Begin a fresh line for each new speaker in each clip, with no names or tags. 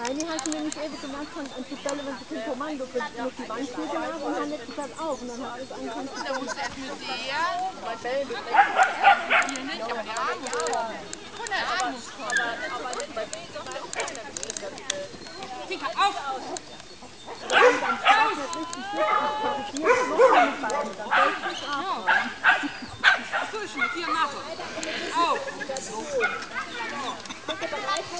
Die halt nämlich eben gemacht haben, an die Stelle, wenn sie kein Kommando für noch die Wand geschnitten haben und haben nicht gesagt auf. Und dann hat es angefangen zu
Da musst du erst mit der, hier nicht, aber der Arm muss kommen. Von der Arm muss kommen. Tika, auf!
dann stark nicht richtig schlicht, das korrigiert noch mit Beinen. Dann fällt es nicht ab.
Was soll ich mit dir machen? Auf! Stopp! Tika, hier! An dem Mikrofon, ne? Was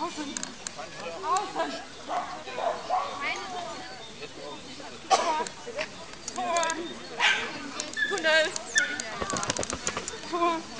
Außen. Außen. Vor. Vor. Tunnel. Vor.